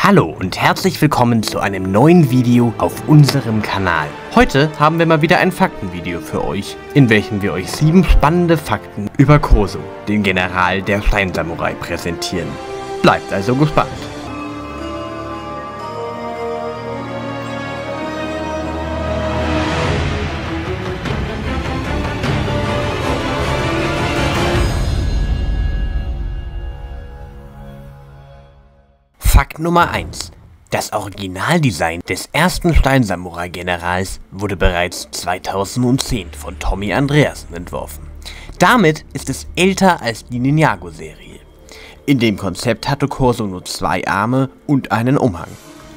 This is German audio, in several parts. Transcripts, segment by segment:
Hallo und herzlich willkommen zu einem neuen Video auf unserem Kanal. Heute haben wir mal wieder ein Faktenvideo für euch, in welchem wir euch sieben spannende Fakten über Koso, den General der Steinsamurai, präsentieren. Bleibt also gespannt. Fakt Nummer 1. Das Originaldesign des ersten Steinsamurai-Generals wurde bereits 2010 von Tommy Andreasen entworfen. Damit ist es älter als die Ninjago-Serie. In dem Konzept hatte Corso nur zwei Arme und einen Umhang.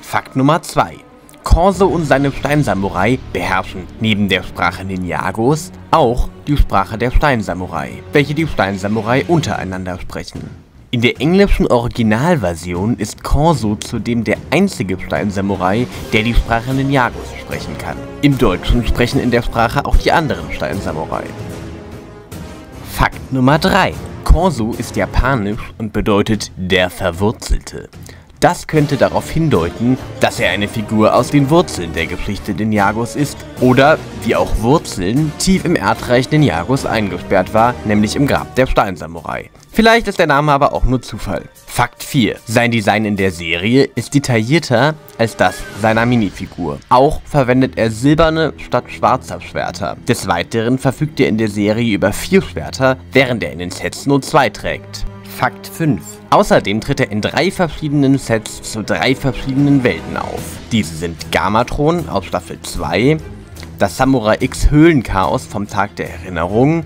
Fakt Nummer 2. Corso und seine Steinsamurai beherrschen neben der Sprache Ninjagos auch die Sprache der Steinsamurai, welche die Steinsamurai untereinander sprechen. In der englischen Originalversion ist Corso zudem der einzige Steinsamurai, der die Sprache Ninjagos sprechen kann. Im Deutschen sprechen in der Sprache auch die anderen Steinsamurai. Fakt Nummer 3. Corso ist japanisch und bedeutet der Verwurzelte. Das könnte darauf hindeuten, dass er eine Figur aus den Wurzeln der Geschichte Ninjagos ist oder, wie auch Wurzeln, tief im Erdreich Ninjagos eingesperrt war, nämlich im Grab der Steinsamurai. Vielleicht ist der Name aber auch nur Zufall. Fakt 4. Sein Design in der Serie ist detaillierter als das seiner Minifigur. Auch verwendet er silberne statt schwarzer Schwerter. Des Weiteren verfügt er in der Serie über vier Schwerter, während er in den Sets nur zwei trägt. Fakt 5. Außerdem tritt er in drei verschiedenen Sets zu drei verschiedenen Welten auf. Diese sind Gamatron aus Staffel 2, das Samurai X Höhlenchaos vom Tag der Erinnerung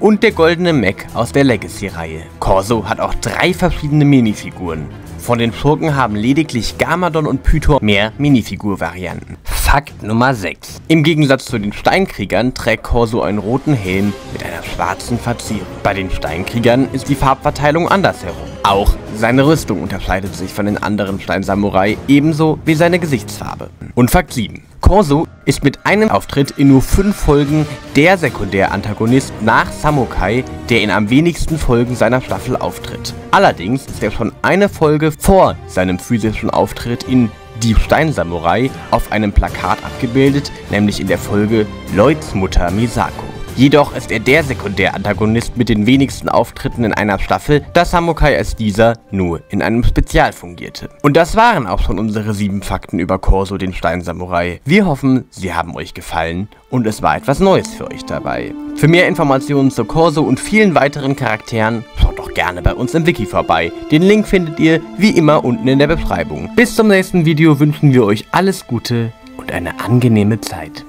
und der goldene Mech aus der Legacy-Reihe. Corso hat auch drei verschiedene Minifiguren. Von den Schurken haben lediglich Gamadon und Pythor mehr Minifigur-Varianten. Fakt Nummer 6. Im Gegensatz zu den Steinkriegern trägt Corso einen roten Helm mit einer schwarzen Verzierung. Bei den Steinkriegern ist die Farbverteilung andersherum. Auch seine Rüstung unterscheidet sich von den anderen Steinsamurai, ebenso wie seine Gesichtsfarbe. Und Fakt 7. Corso ist mit einem Auftritt in nur 5 Folgen der Sekundärantagonist nach Samukai, der in am wenigsten Folgen seiner Staffel auftritt. Allerdings ist er schon eine Folge vor seinem physischen Auftritt in die Steinsamurai auf einem Plakat abgebildet, nämlich in der Folge Lloyds Mutter Misako. Jedoch ist er der Sekundärantagonist mit den wenigsten Auftritten in einer Staffel, da Samukai als dieser nur in einem Spezial fungierte. Und das waren auch schon unsere sieben Fakten über Corso, den Steinsamurai. Wir hoffen, sie haben euch gefallen und es war etwas Neues für euch dabei. Für mehr Informationen zu Corso und vielen weiteren Charakteren schaut gerne bei uns im Wiki vorbei. Den Link findet ihr wie immer unten in der Beschreibung. Bis zum nächsten Video wünschen wir euch alles Gute und eine angenehme Zeit.